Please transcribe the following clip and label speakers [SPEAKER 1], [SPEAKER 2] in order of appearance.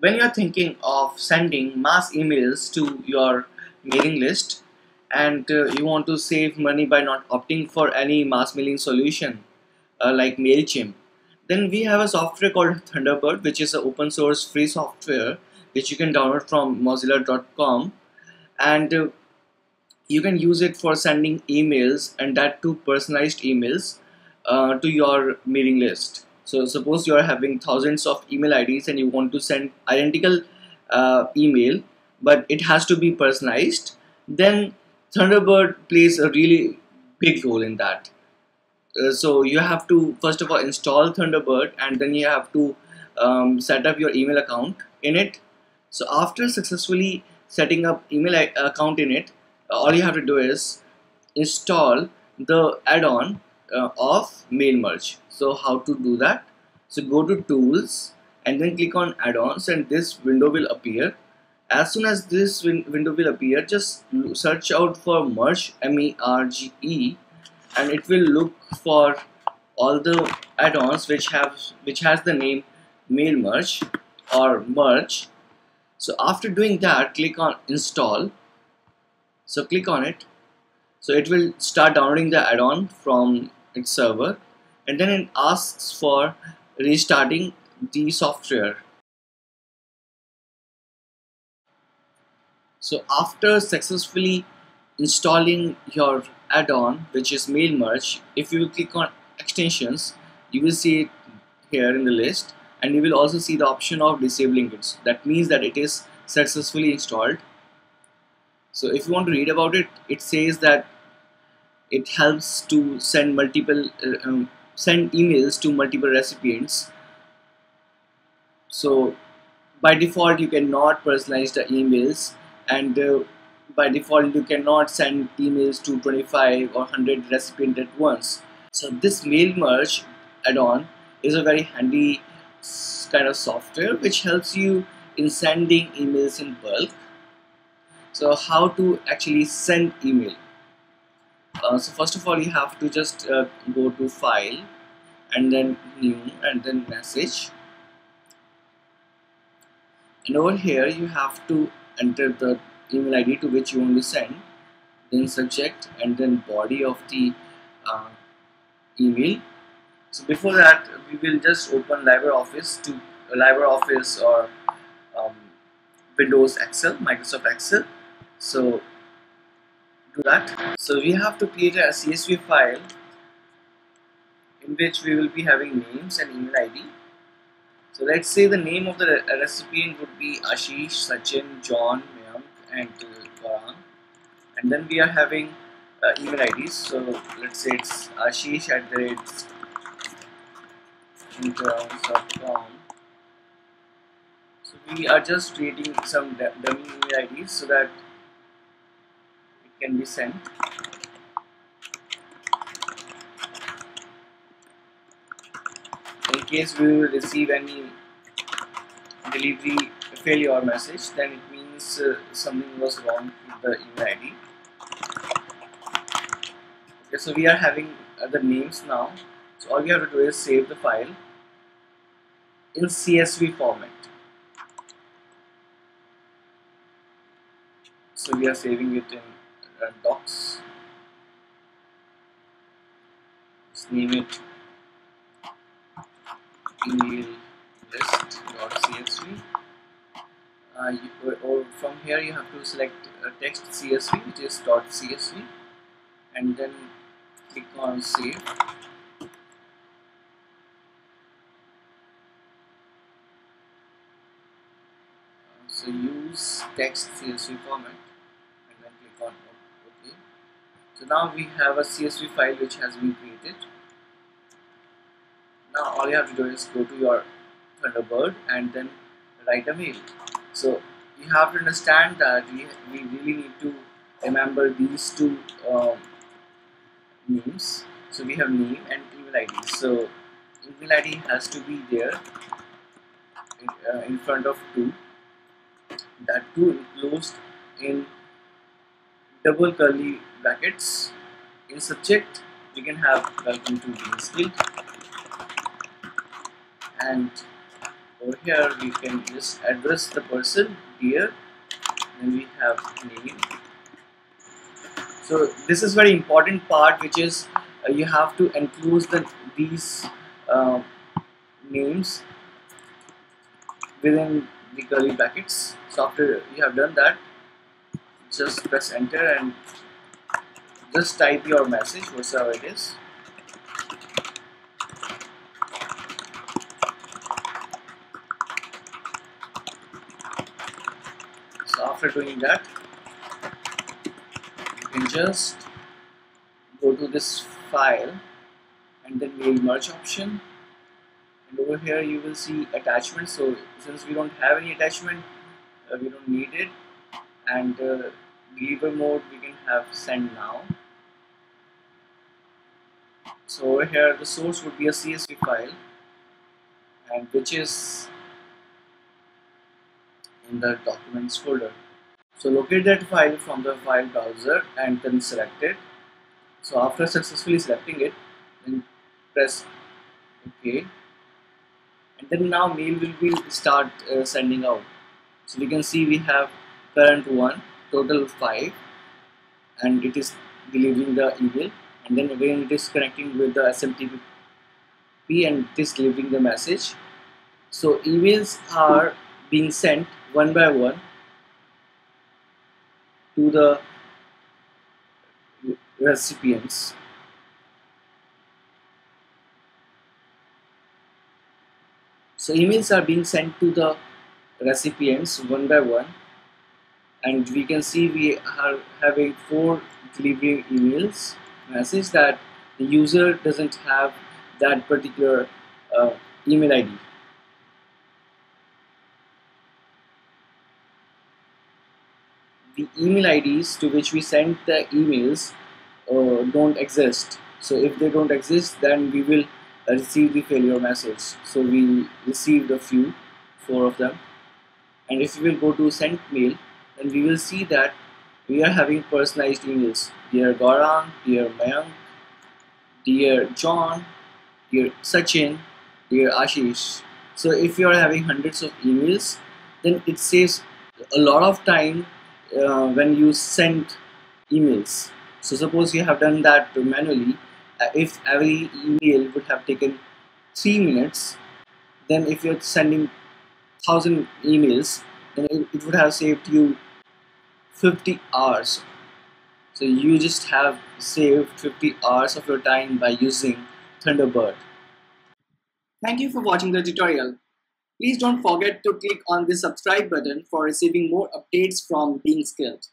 [SPEAKER 1] when you're thinking of sending mass emails to your mailing list and uh, you want to save money by not opting for any mass mailing solution uh, like MailChimp, then we have a software called Thunderbird, which is an open source free software which you can download from mozilla.com and uh, you can use it for sending emails and that too personalized emails uh, to your mailing list. So suppose you are having thousands of email IDs and you want to send identical uh, email but it has to be personalized then Thunderbird plays a really big role in that. Uh, so you have to first of all install Thunderbird and then you have to um, set up your email account in it. So after successfully setting up email account in it, uh, all you have to do is install the add-on uh, of MailMerge. So how to do that? So go to tools and then click on add-ons and this window will appear as soon as this win window will appear just search out for merge m-e-r-g-e and it will look for all the add-ons which have which has the name mail merge or merge so after doing that click on install so click on it so it will start downloading the add-on from its server and then it asks for restarting the software. So after successfully installing your add-on which is mail merge if you click on extensions you will see it here in the list and you will also see the option of disabling it. That means that it is successfully installed. So if you want to read about it it says that it helps to send multiple uh, um, send emails to multiple recipients. So by default you cannot personalize the emails and uh, by default you cannot send emails to 25 or 100 recipients at once. So this mail merge add-on is a very handy kind of software which helps you in sending emails in bulk. So how to actually send email uh, so first of all you have to just uh, go to file and then new and then message. And over here you have to enter the email ID to which you want to send then subject and then body of the uh, email. So before that we will just open LibreOffice to uh, LibreOffice or um, Windows Excel Microsoft Excel. So do that so we have to create a CSV file in which we will be having names and email ID so let's say the name of the recipient would be Ashish, Sachin, John, Mayank and uh, And then we are having uh, email IDs. So let's say it's Ashish at the rate. So we are just creating some dummy email IDs so that can be sent. in case we will receive any delivery failure message then it means uh, something was wrong with the email ID okay so we are having the names now. So all we have to do is save the file in CSV format. So we are saving it in uh, docs let's name it email list.csv uh, or from here you have to select uh, text csv which is .csv and then click on save. So use text csv format and then click on so now we have a csv file which has been created. Now all you have to do is go to your Thunderbird and then write a mail. So you have to understand that we, we really need to remember these two um, names. So we have name and email ID so email ID has to be there in, uh, in front of two. That two enclosed in double curly brackets. In subject we can have welcome to Greenskill and over here we can just address the person here. And we have name. So this is very important part which is uh, you have to enclose the these uh, names within the curly brackets. So after you have done that just press enter and just type your message whatever it is. So after doing that you can just go to this file and then mail merge option. And over here you will see attachment. So since we don't have any attachment uh, we don't need it. And uh, deliver mode we can have send now so here the source would be a CSV file and which is in the documents folder. So locate that file from the file browser and then select it. So after successfully selecting it then press ok. And then now mail will be start uh, sending out. So we can see we have current one total 5 and it is delivering the email and then again it is connecting with the SMTP and it is delivering the message. So emails are being sent one by one to the recipients. So emails are being sent to the recipients one by one and we can see we are having four delivery emails message that the user doesn't have that particular uh, email ID. The email IDs to which we send the emails uh, don't exist. So if they don't exist, then we will receive the failure message. So we received a few, four of them. And if we will go to send mail, then we will see that we are having personalized emails. Dear Gaurang, Dear Mayank, Dear John, Dear Sachin, Dear Ashish. So if you are having hundreds of emails, then it saves a lot of time uh, when you send emails. So suppose you have done that manually, uh, if every email would have taken three minutes, then if you're sending thousand emails, then it, it would have saved you 50 hours so you just have saved 50 hours of your time by using Thunderbird. Thank you for watching the tutorial. Please don't forget to click on the subscribe button for receiving more updates from Being Skilled.